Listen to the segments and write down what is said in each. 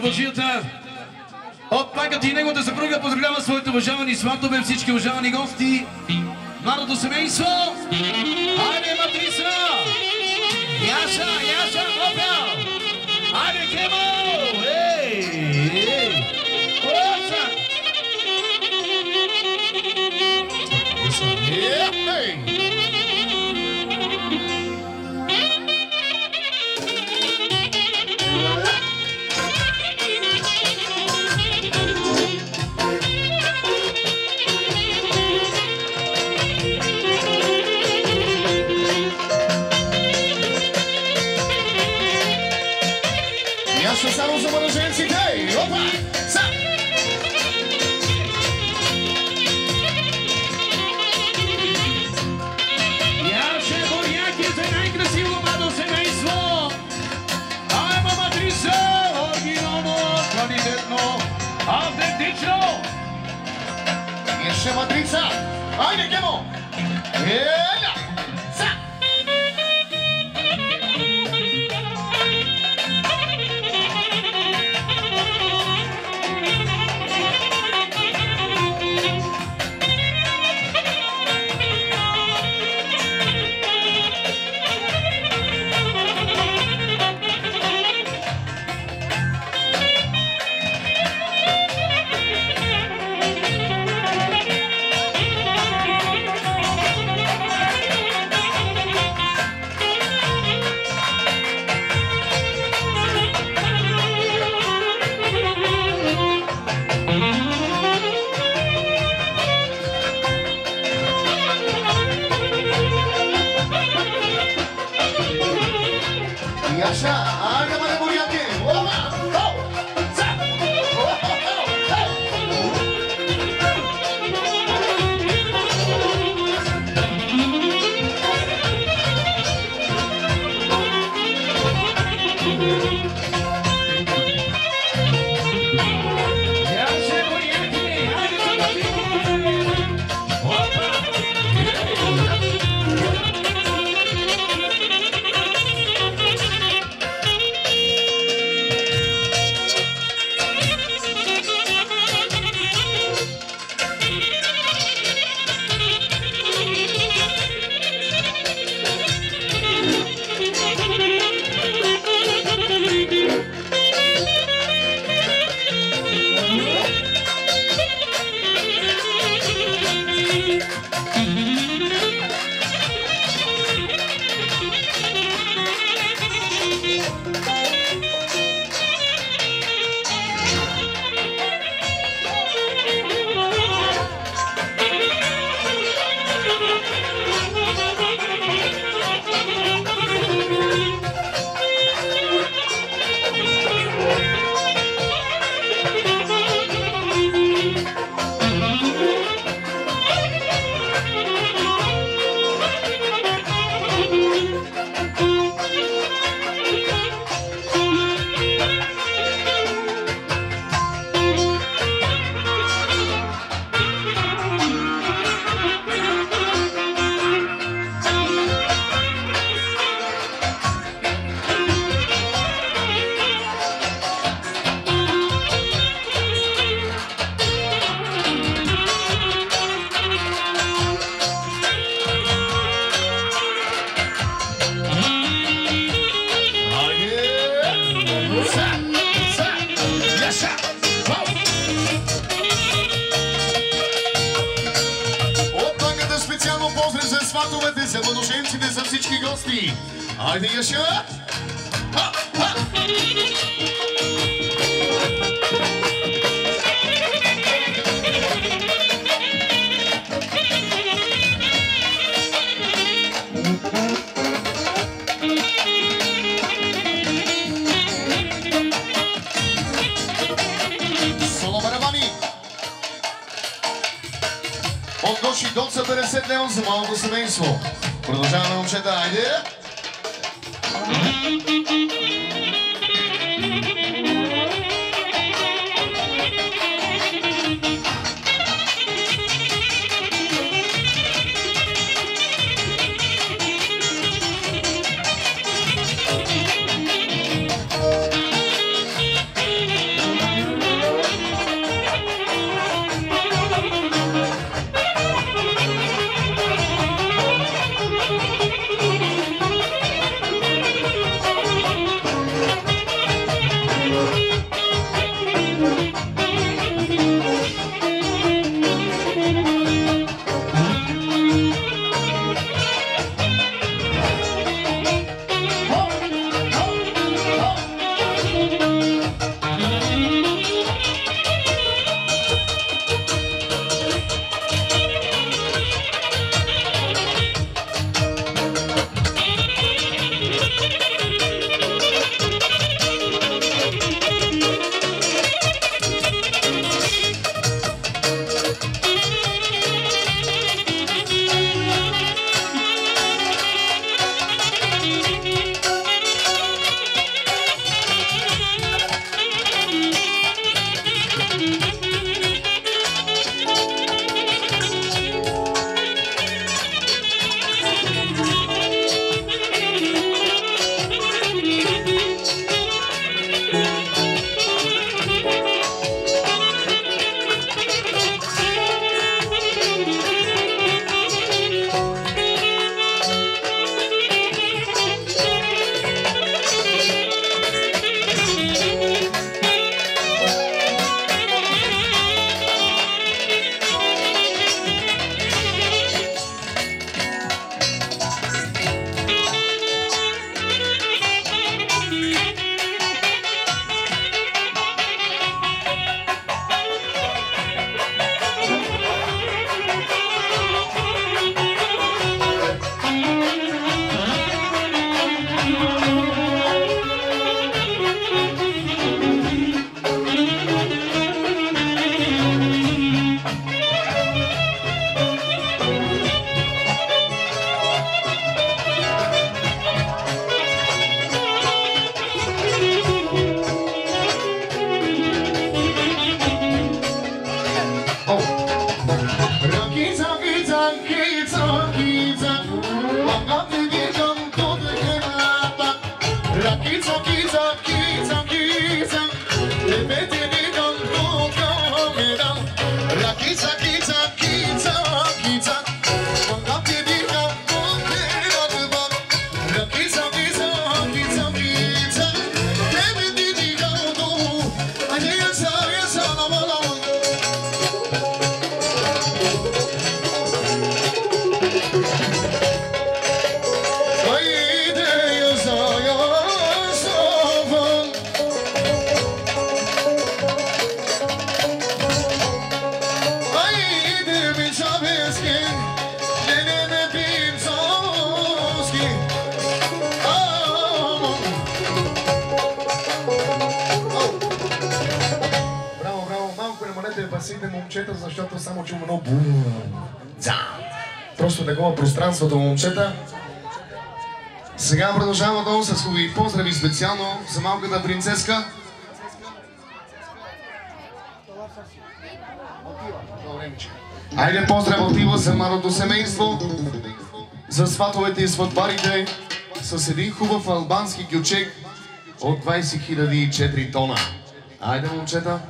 червожията от пайката и неговата съпруга поздравява своите уважавани сватове, всички уважавани гости, младото семейство. Айде, Матриса! Яша, Яша, Бобя! Айде, Кема! Jeszcze matryca! Ajde. момчета. Сега продължавам отново с хубави поздрави специално за малката принцеска. Айде поздрав от за младото семейство, за сватовете и сватбарите с един хубав албански гючек от 20 004 тона. Айде момчета!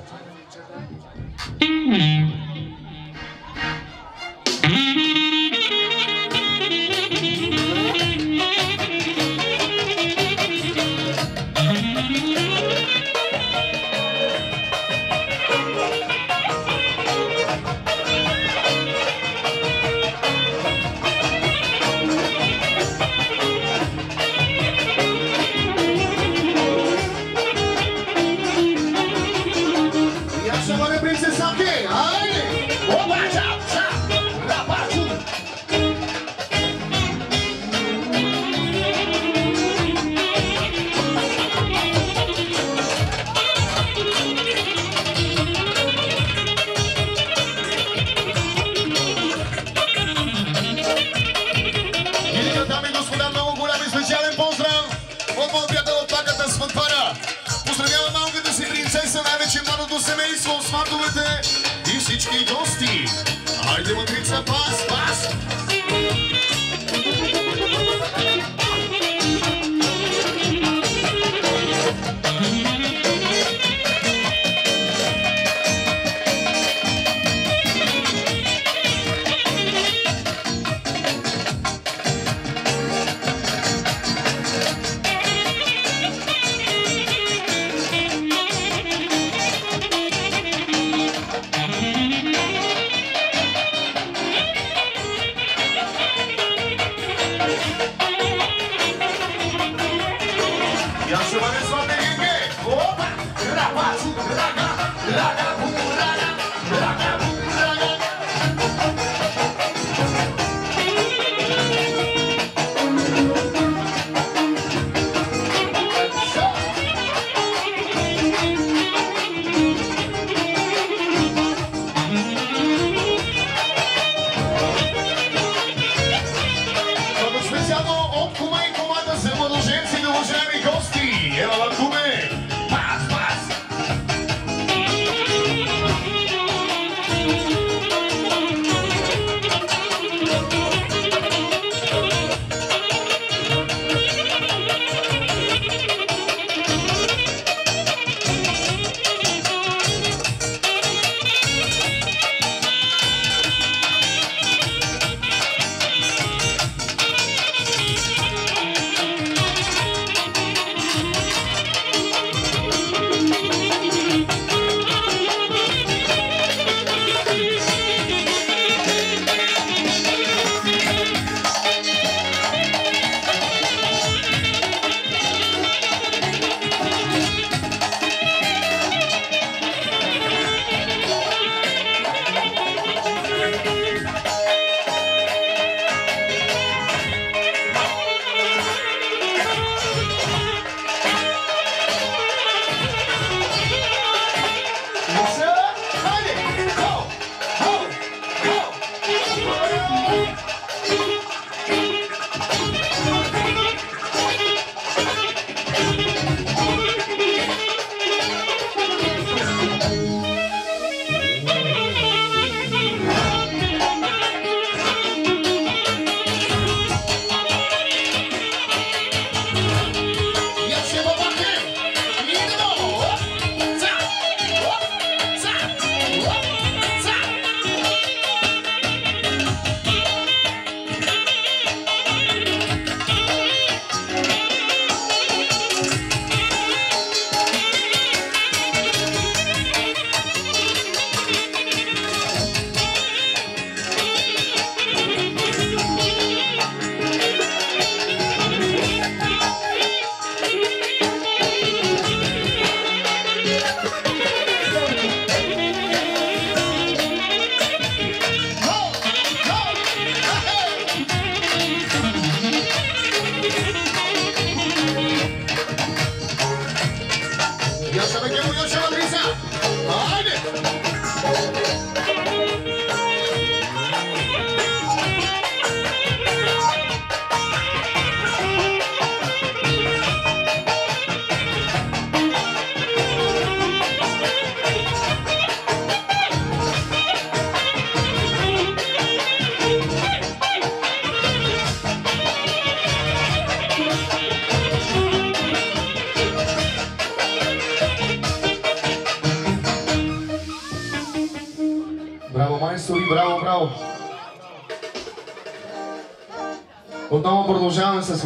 Thank you.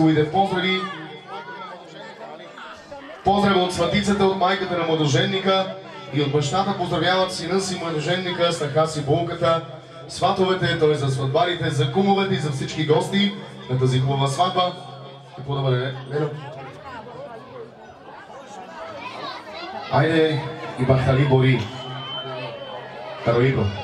Хубавите поздрави. Поздрава от сватицата, от майката на младоженника и от бащата поздравяват сина си младоженника, снаха си булката, сватовете, т.е. за сватбарите, за кумовете и за всички гости на тази хубава сватба. Какво да бъде, Лело? Айде и бахтали бори. Каролино.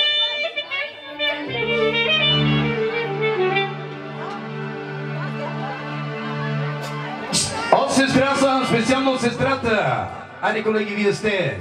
От сестрата, специално от сестрата. Айде, колеги, вие сте.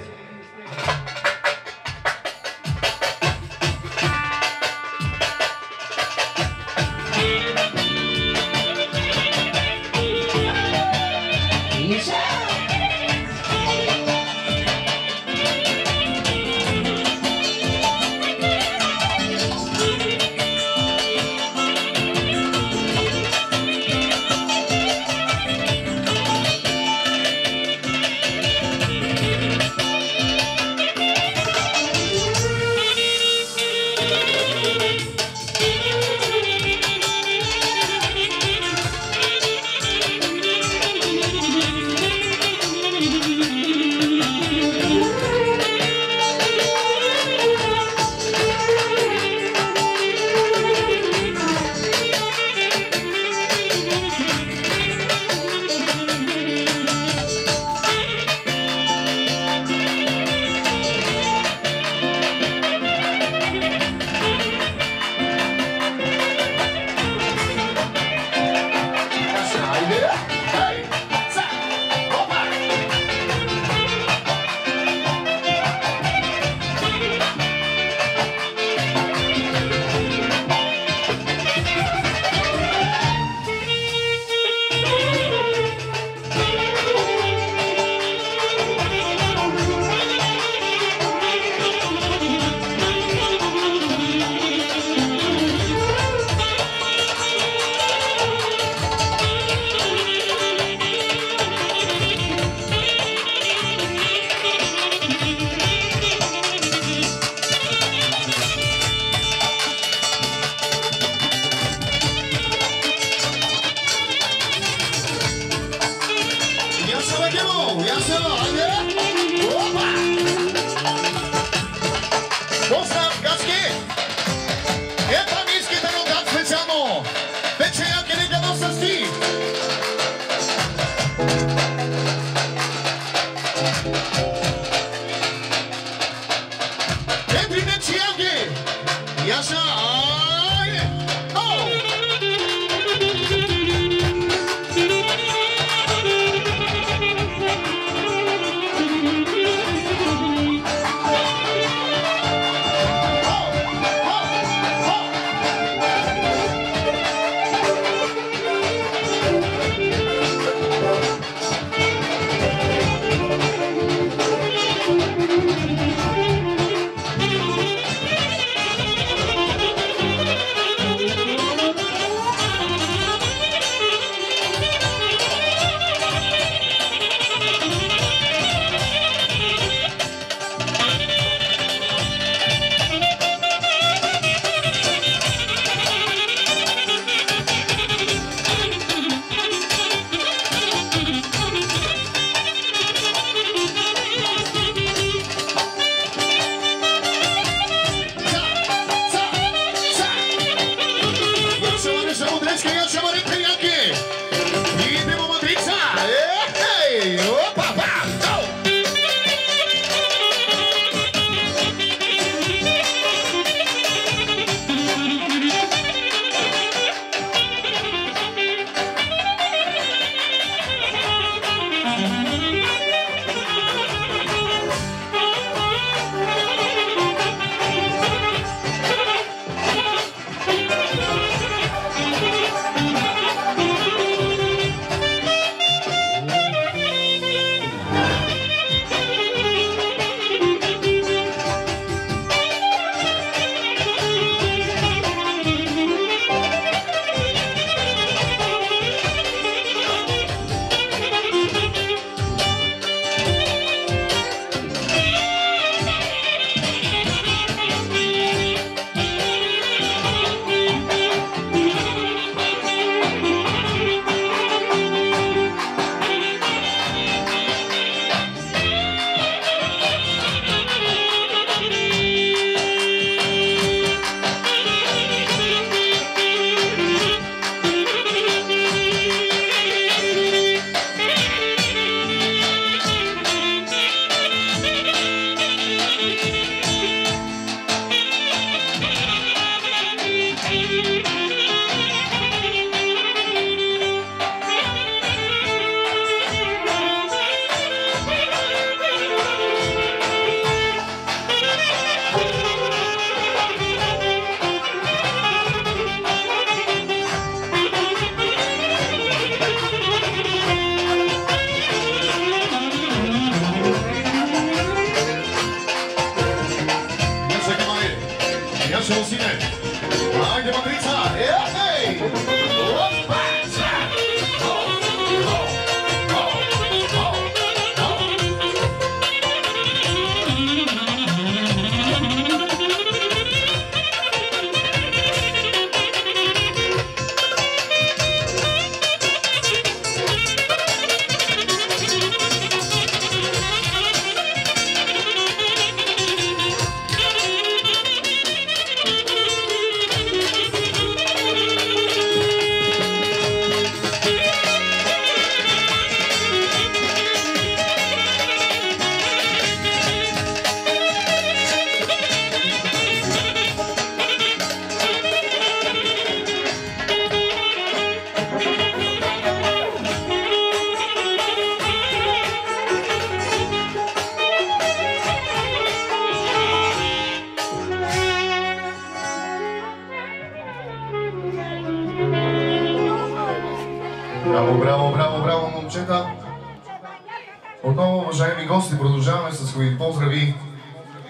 Гости, продължаваме с хубави поздрави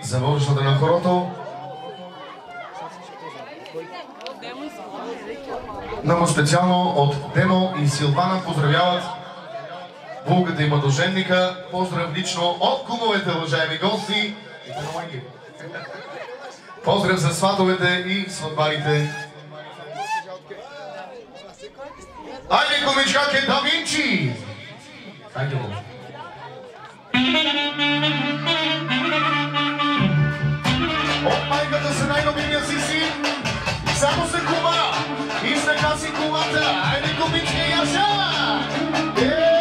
за водещата на хорото. Много специално от Дено и Силвана поздравяват Булгата и младоженника. Поздрав лично от кумовете, уважаеми гости. Поздрав за сватовете и сватбарите. Айде, комичка, ке да! Айде, му. Майката за най-любимия си син. Само се кума. И сега си кумата. Айде, кумичка Яша! Е!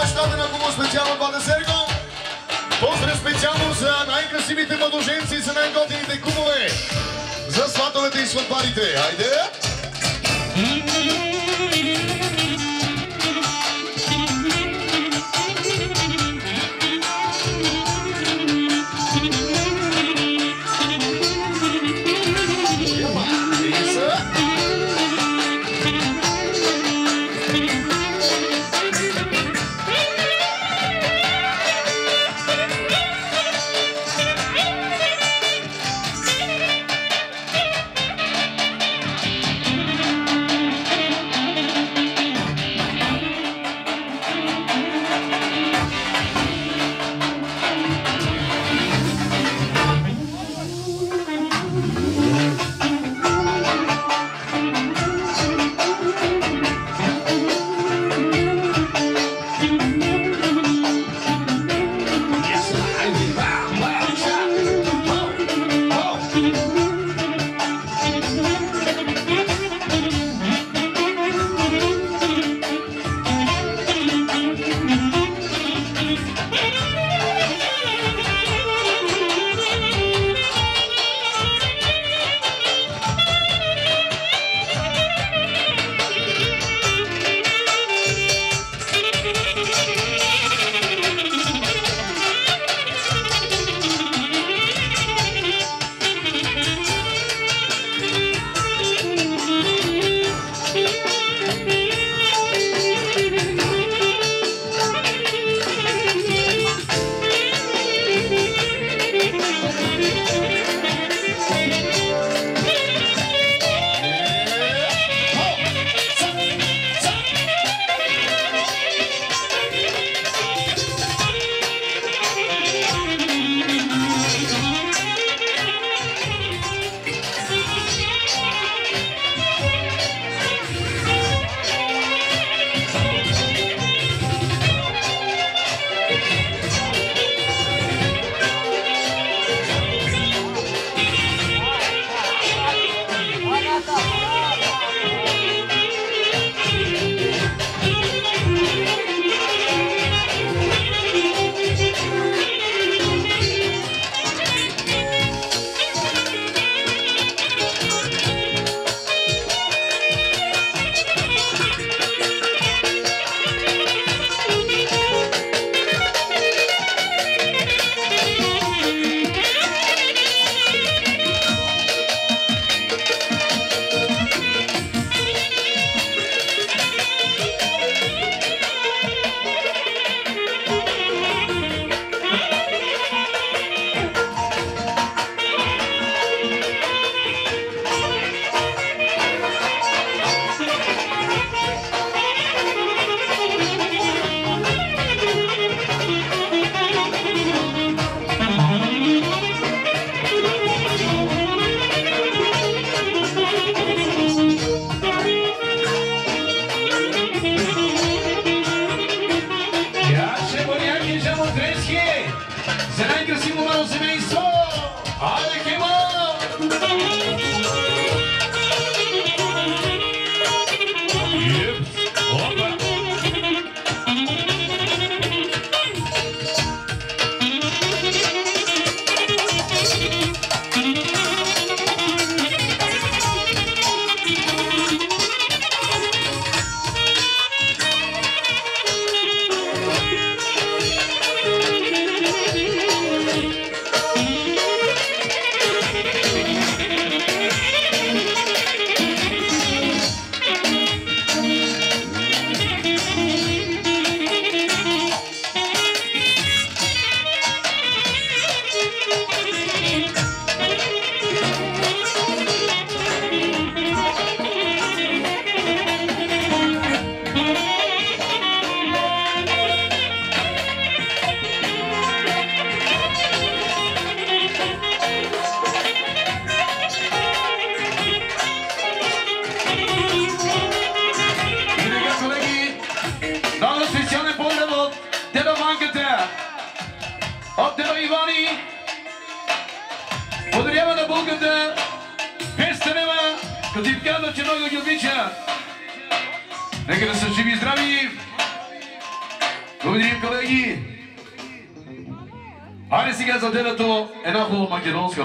Бащата на кума специално Бада Серго. Поздрав специално за най-красивите младоженци и за най-готините кумове. За сватовете и сватбарите. Хайде! Ема,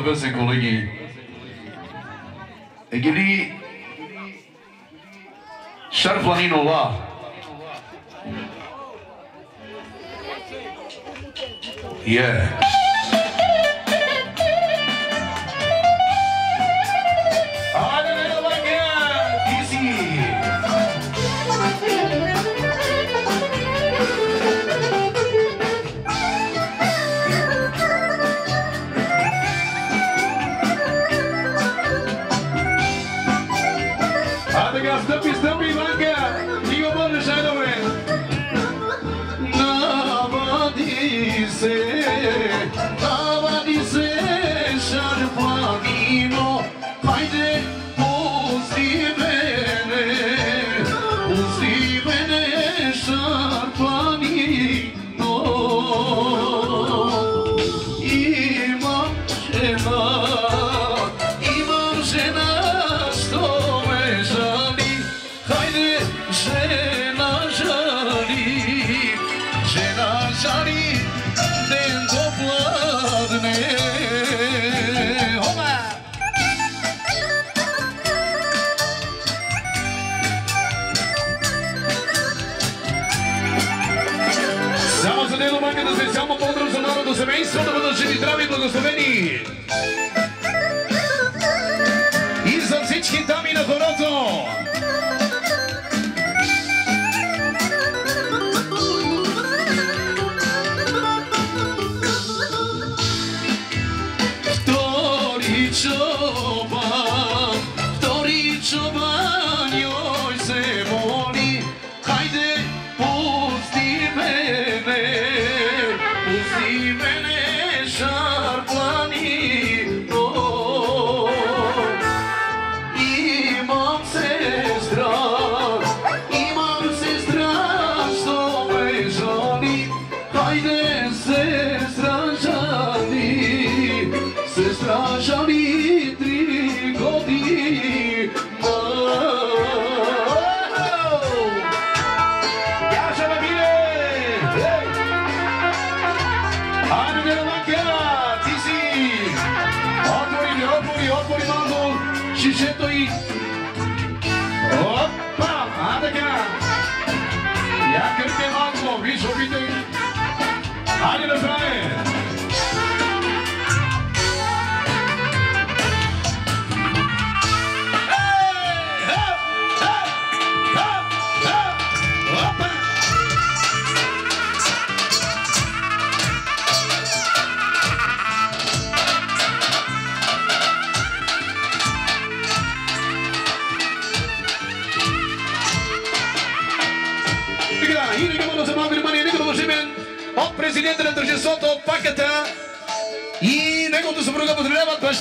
television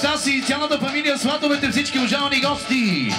Саси и цялата фамилия, сватовете, всички ужални гости.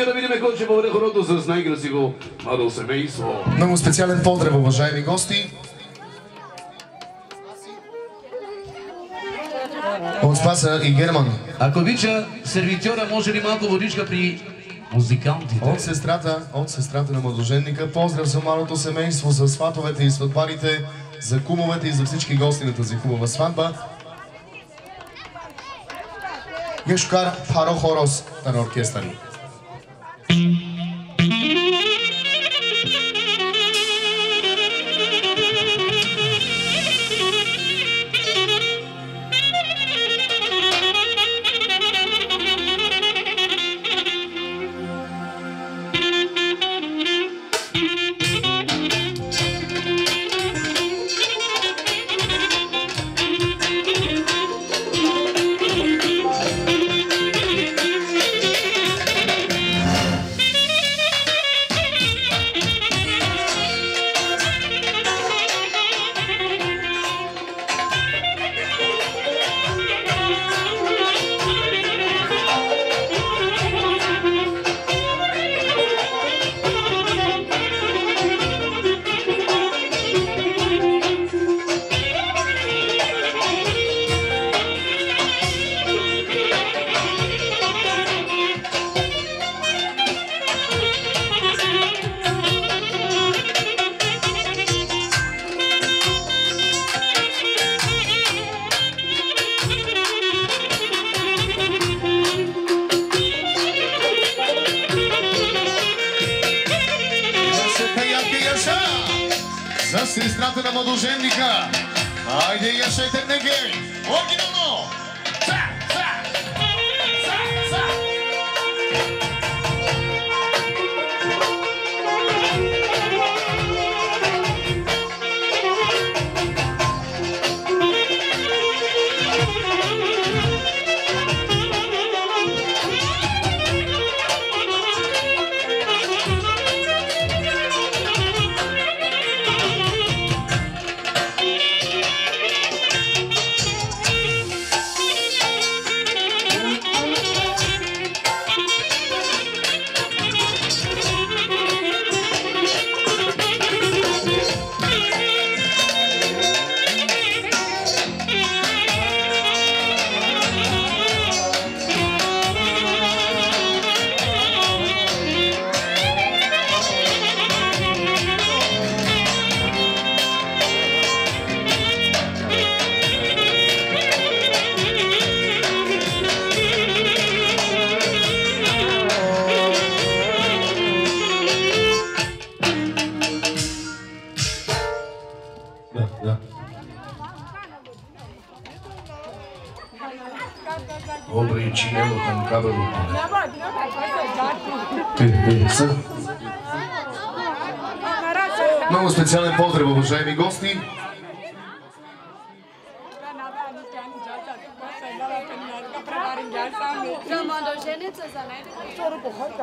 Сега да видим кой ще бъде хорото с най-красиво младо семейство. Много специален поздрав, уважаеми гости. От Спаса и Герман. Ако обича, сервитьора може ли малко водичка при музикантите? От сестрата, от сестрата на младоженника. Поздрав за малото семейство, за сватовете и сватбарите, за кумовете и за всички гости на тази хубава сватба. Гешкар Парохорос на оркестъра. Thank you.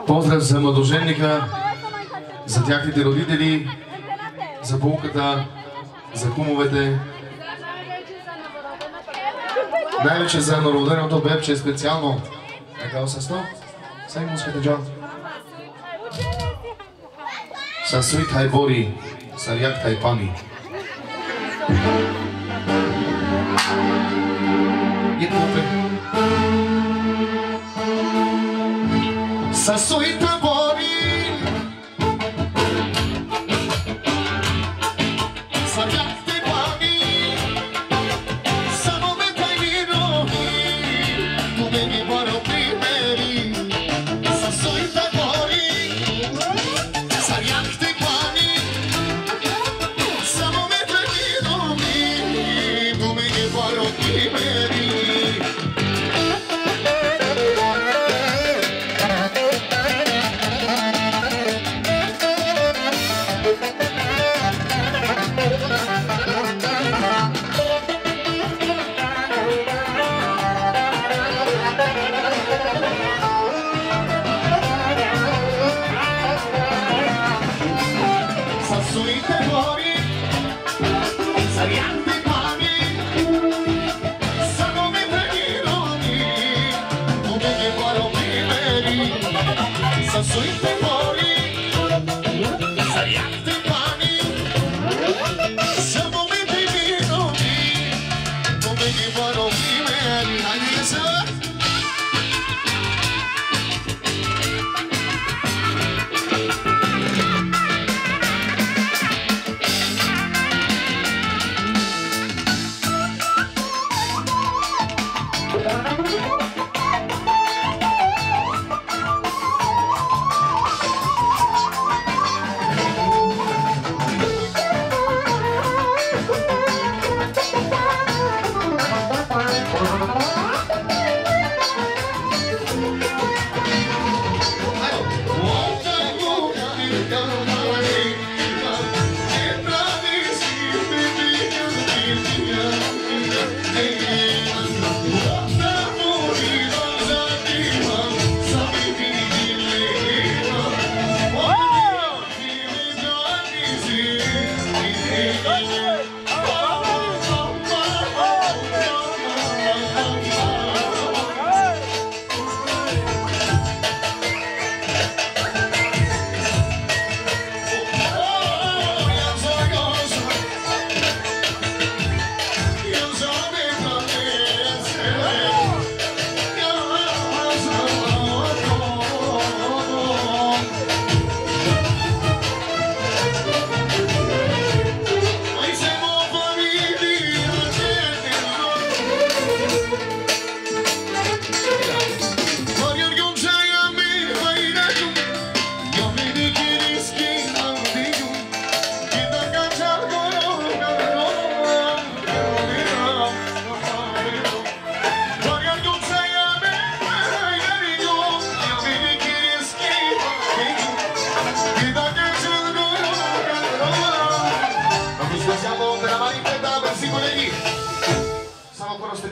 Поздрав за младоженника, за тяхните родители, за булката, за кумовете. Най-вече за новороденото бебче специално. Така с сто? Сай муската джан. Са срит хайбори, са як хайпани. Thank you. Essa suíta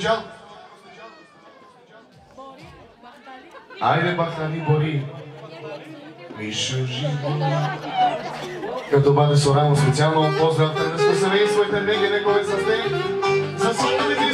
Джал. Айде бахтали бори. Мишо живо. Като бъде Сорано специално поздрав търнеско семейство и търнеги негове с те. За сватовете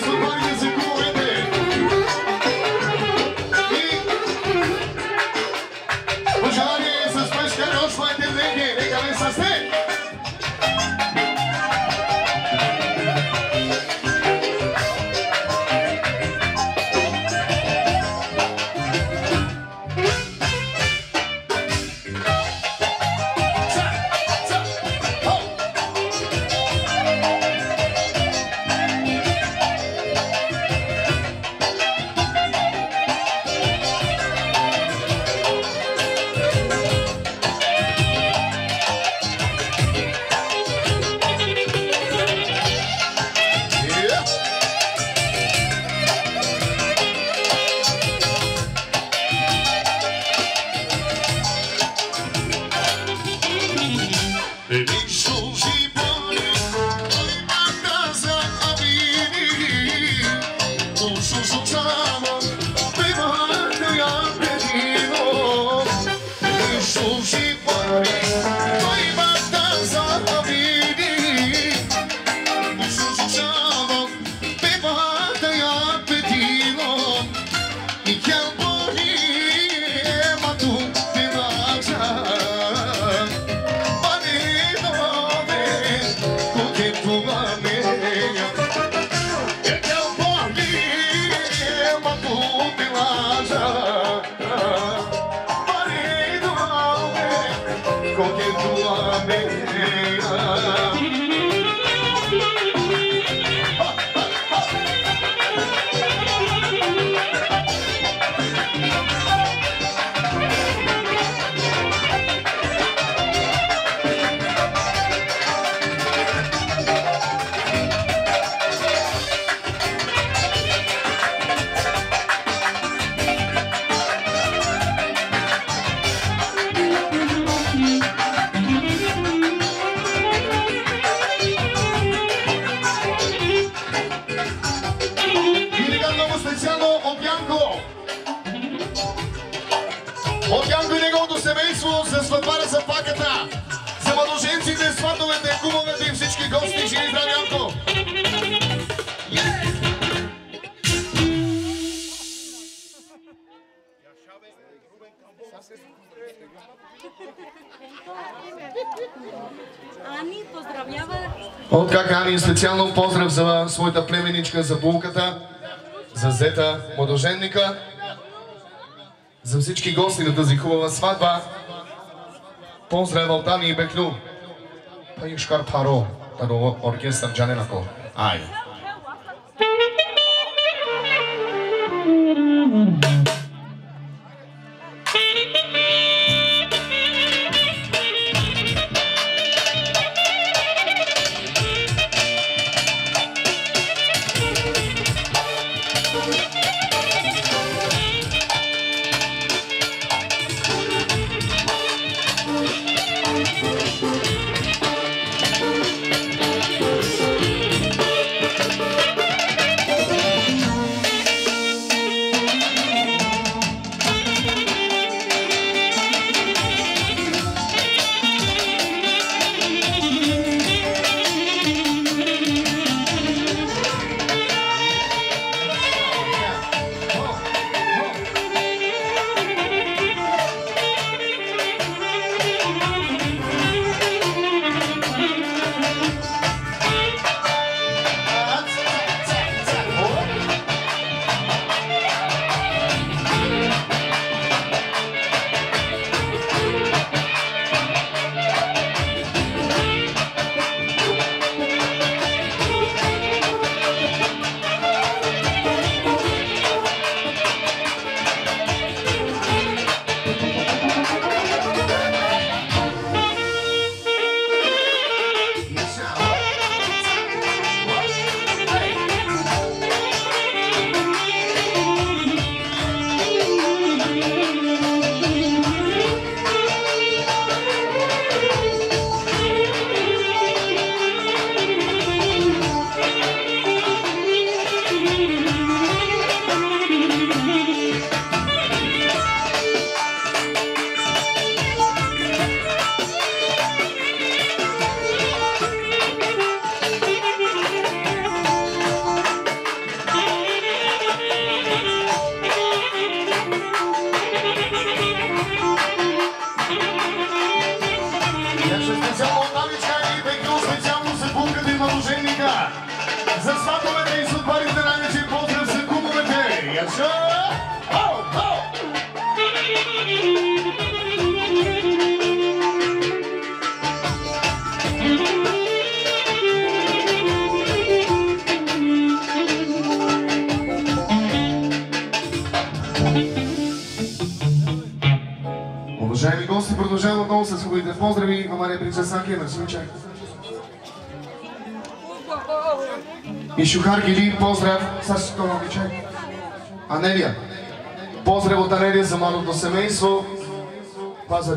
племеничка, за булката, за зета, младоженника, за всички гости на тази хубава сватба. Поздрав от Ани и Бекну. Па и шкар паро, оркестър Джаненако. Айде.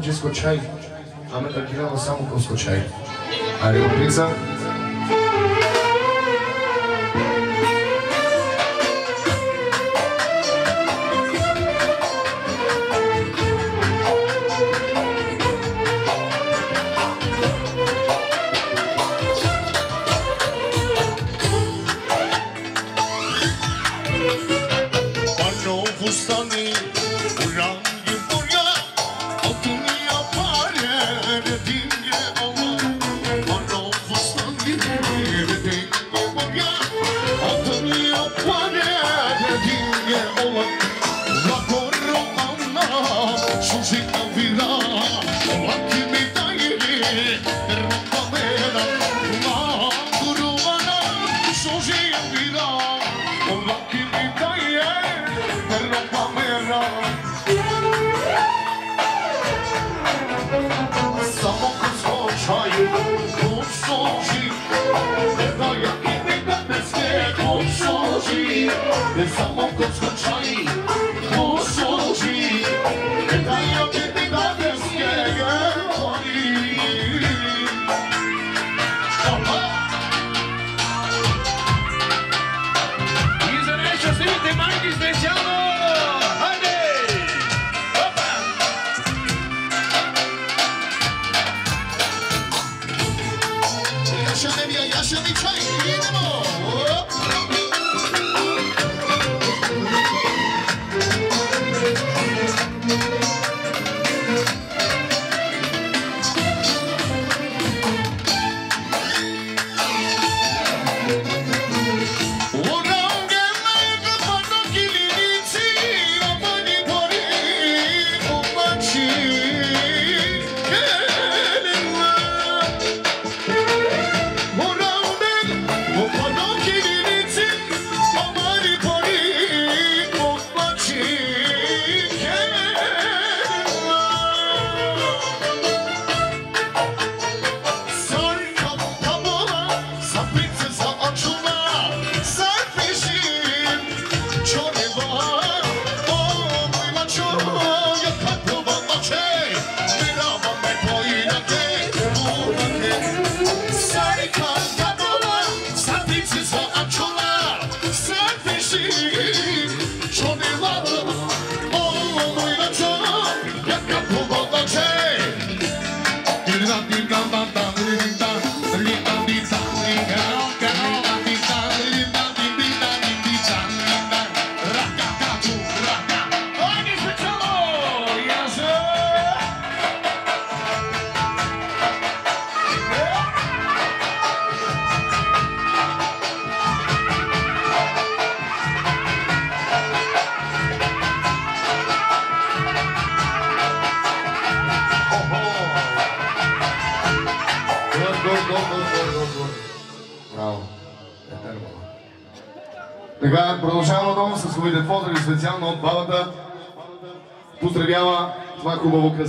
че е случай, аме такива, но само по случай. Ари, Лаприца. There's something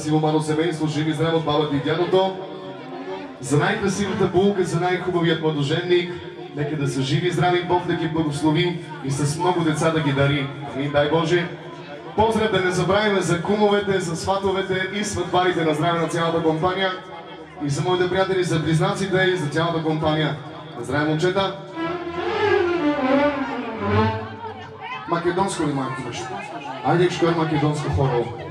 хубаво, красиво мано семейство, живи здраво от бабата и дядото. За най-красивата булка, за най-хубавият младоженник, нека да са живи здрави, Бог да ги благослови и с много деца да ги дари. Амин, дай Боже. Поздрав да не забравяме за кумовете, за сватовете и сватбарите на здраве на цялата компания. И за моите приятели, за близнаците и за цялата компания. На здраве, момчета! Македонско ли майко беше? Айде, ще кажа македонско хоро.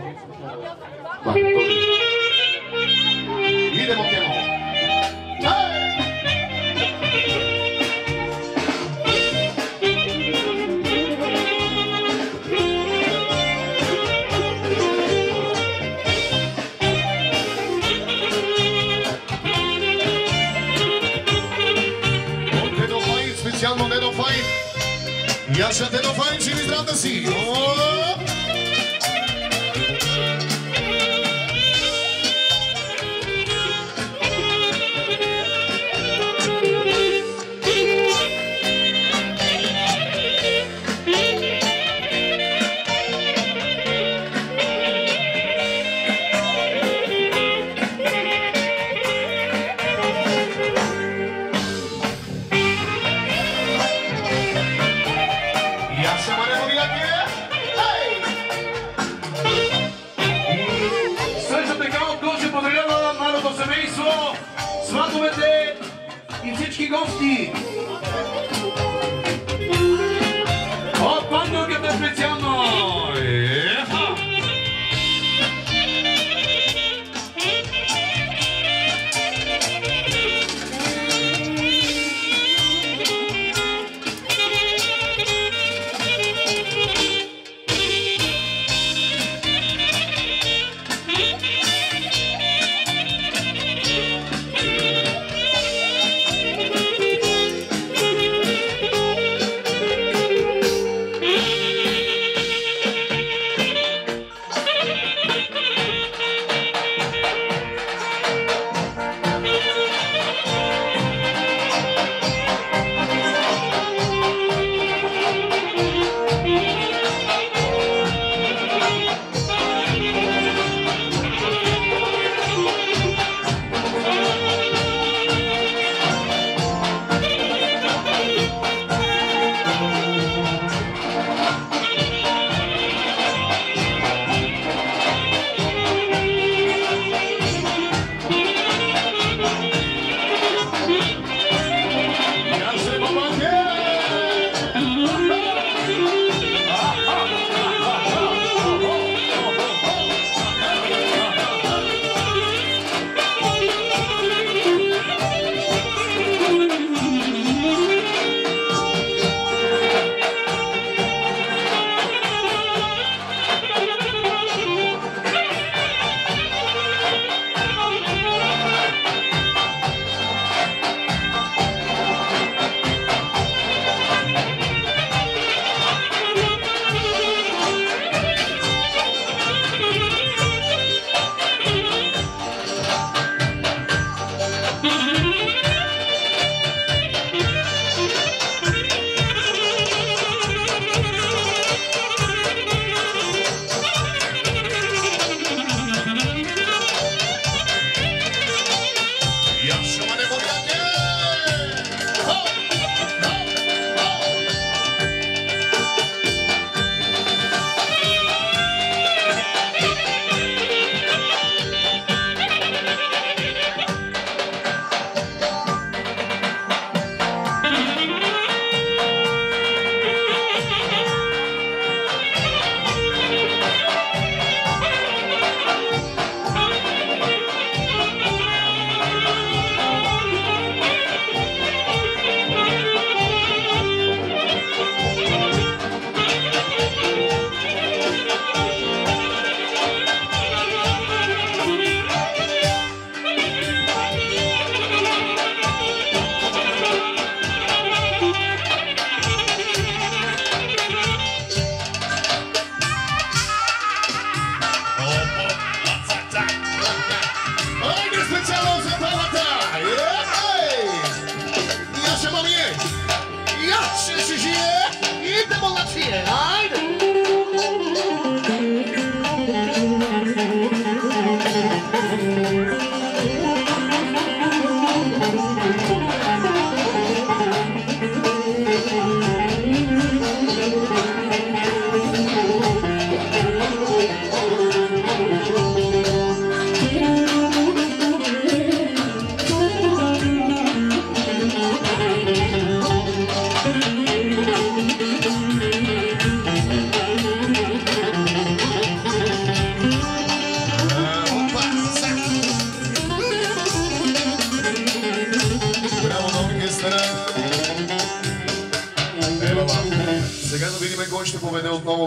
起来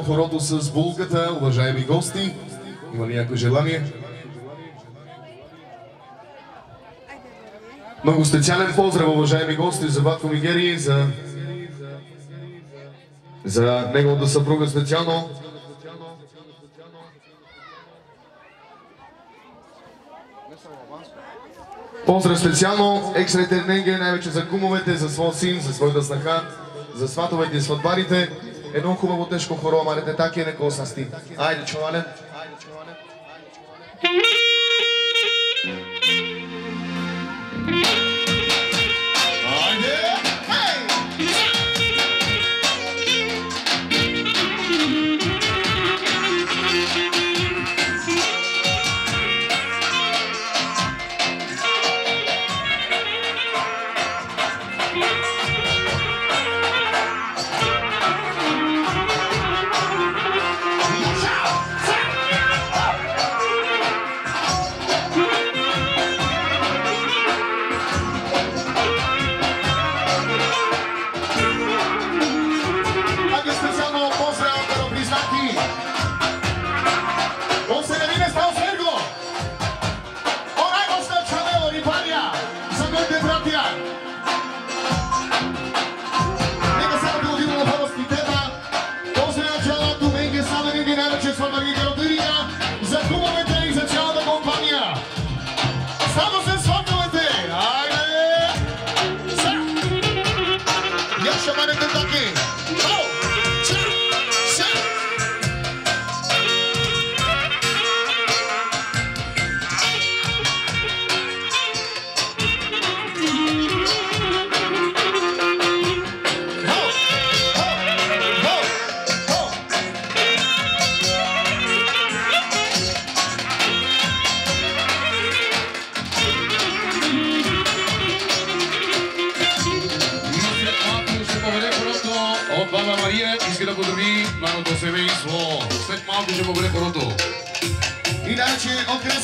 хорото с булката, уважаеми гости. Има ли някой желание? Много специален поздрав, уважаеми гости, за Батко Мигери, за, за неговата съпруга специално. Поздрав специално екстрете Ненге, най-вече за кумовете, за своя син, за своята снаха, за сватовете и сватбарите. Едно хубаво тежко хоро, марете таки, неко састи. Айде, чувален. Haydi.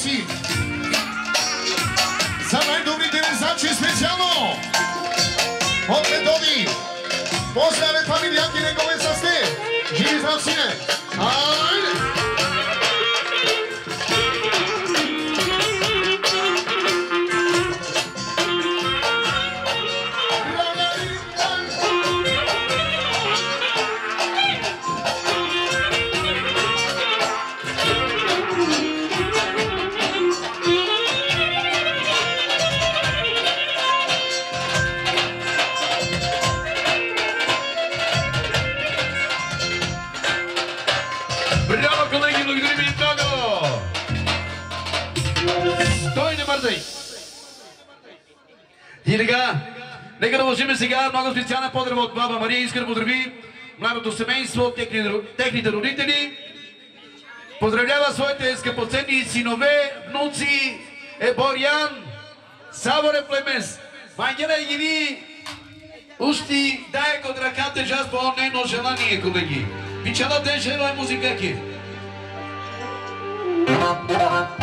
Окраси. За най-добрите музачи специално. От Методи. Поздраве фамилияки негове са сте. Живи здрав сине. Вължиме сега много специален поздрав от баба Мария. Иска да поздрави младото семейство, техни, техните родители. Поздравлява своите скъпоценни синове, внуци, Еборян, Саворе Племес. Майгена и ги Ушти дай код ръката жаз по нейно желание, колеги. Пичала ден желая музика ки. Ушти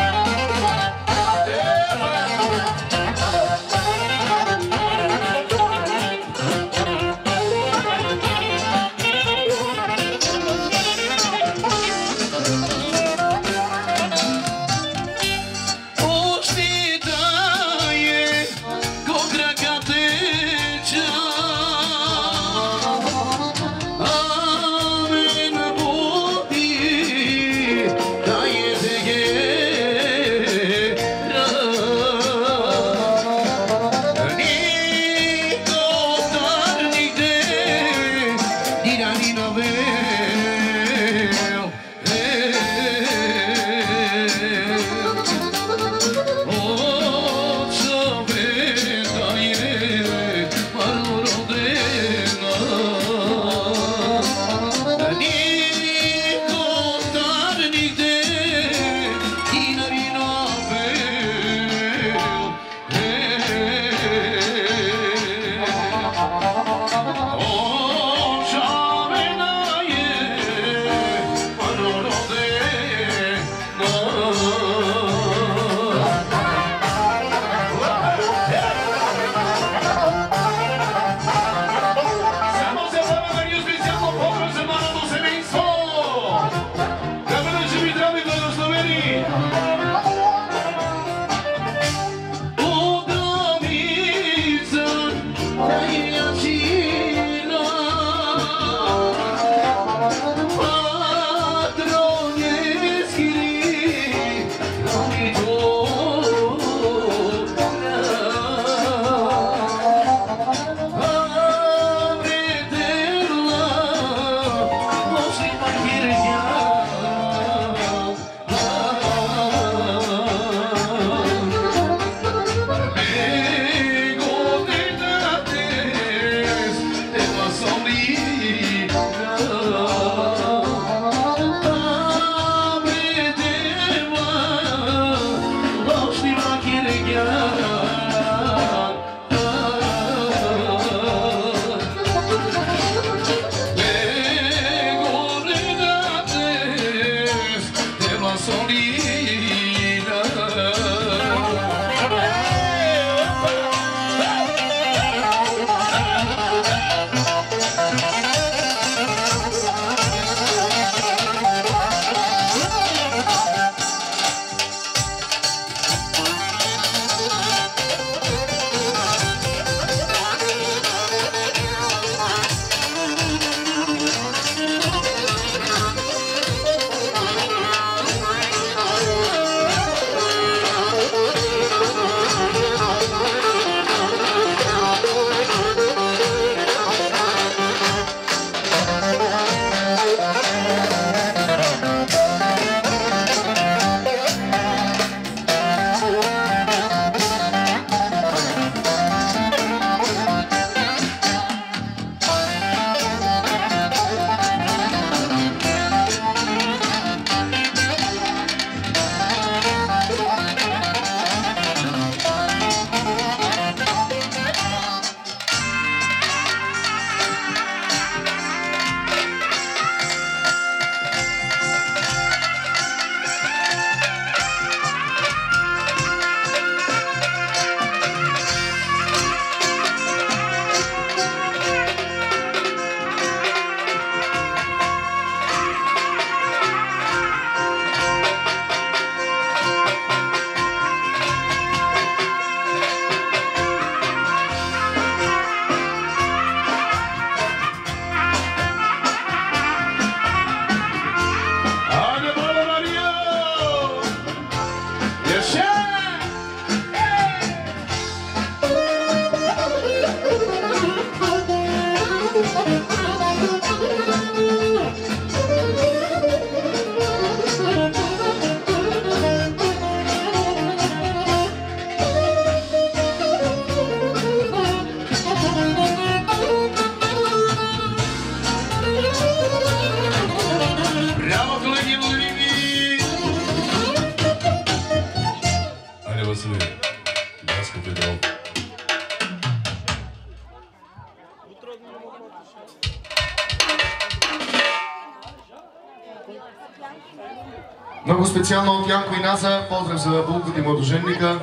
специално от Янко и Наза, поздрав за булката и младоженника,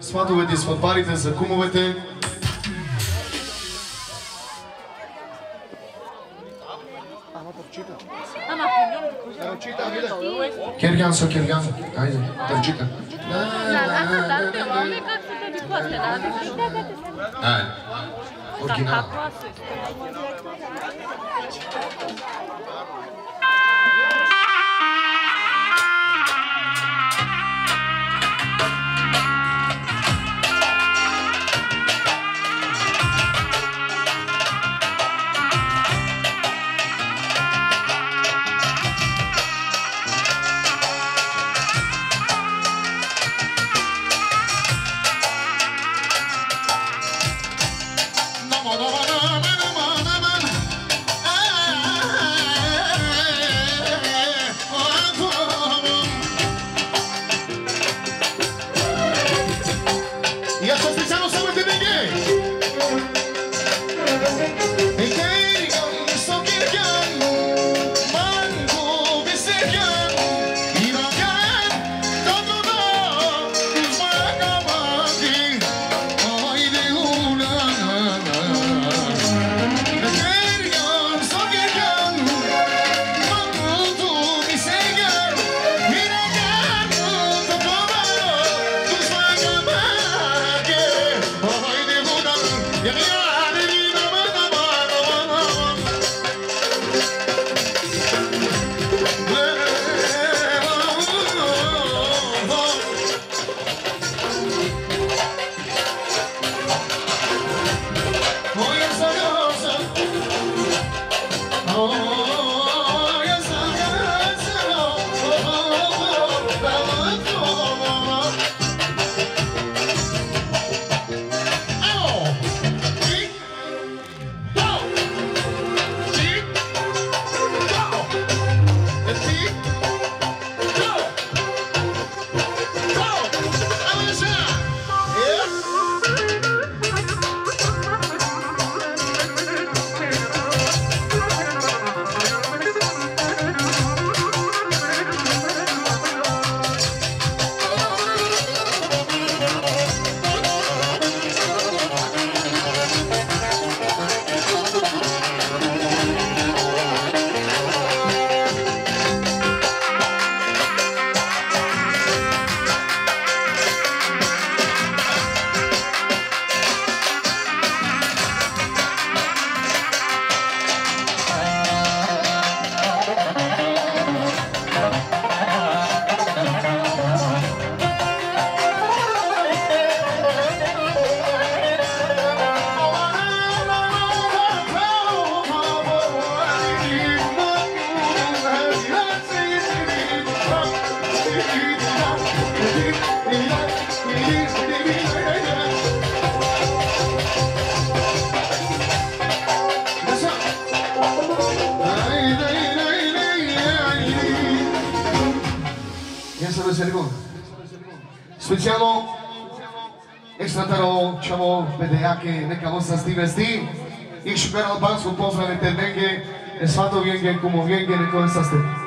сватовете и сватбарите, за кумовете. Кергян со Кергян, айде, да чита. Айде, оригинал. să stivesti Ich shper albansko pozdravite venge, svato venge, kumo venge, neko je saste.